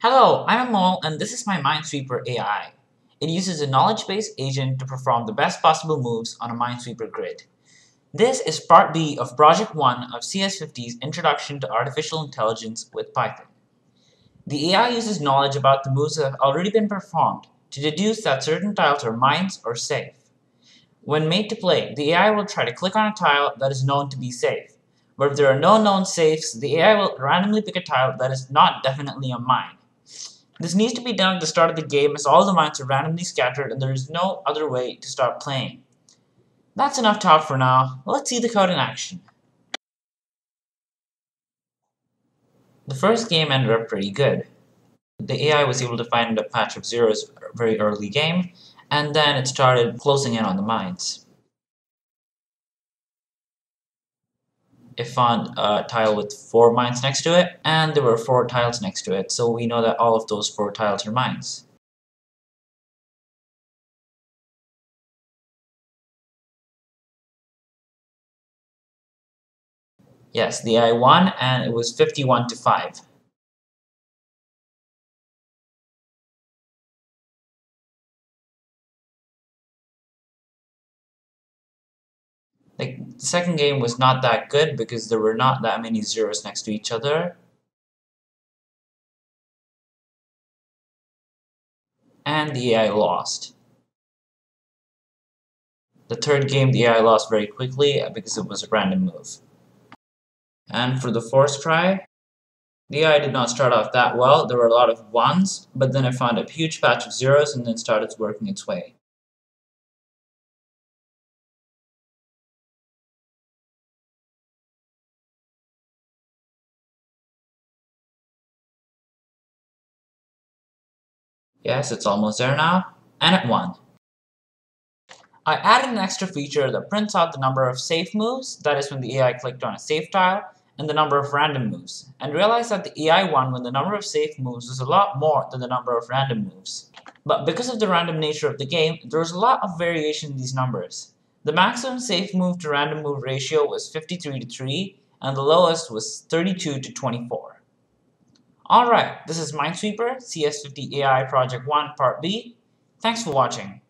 Hello, I'm Amol and this is my Minesweeper AI. It uses a knowledge-based agent to perform the best possible moves on a Minesweeper grid. This is part B of Project 1 of CS50's Introduction to Artificial Intelligence with Python. The AI uses knowledge about the moves that have already been performed to deduce that certain tiles are mines or safe. When made to play, the AI will try to click on a tile that is known to be safe. But if there are no known safes, the AI will randomly pick a tile that is not definitely a mine. This needs to be done at the start of the game as all the mines are randomly scattered and there is no other way to start playing. That's enough talk for now, let's see the code in action. The first game ended up pretty good. The AI was able to find a patch of zeros very early game, and then it started closing in on the mines. It found a uh, tile with four mines next to it, and there were four tiles next to it, so we know that all of those four tiles are mines. Yes, the AI won, and it was 51 to 5. Like, the second game was not that good because there were not that many zeros next to each other. And the AI lost. The third game, the AI lost very quickly uh, because it was a random move. And for the fourth try, the AI did not start off that well. There were a lot of ones, but then it found a huge patch of zeros and then started working its way. Yes, it's almost there now, and it won. I added an extra feature that prints out the number of safe moves, that is when the AI clicked on a safe tile, and the number of random moves, and realized that the AI won when the number of safe moves was a lot more than the number of random moves. But because of the random nature of the game, there was a lot of variation in these numbers. The maximum safe move to random move ratio was 53 to 3, and the lowest was 32 to 24. Alright, this is Minesweeper, CS50 AI Project 1 Part B. Thanks for watching.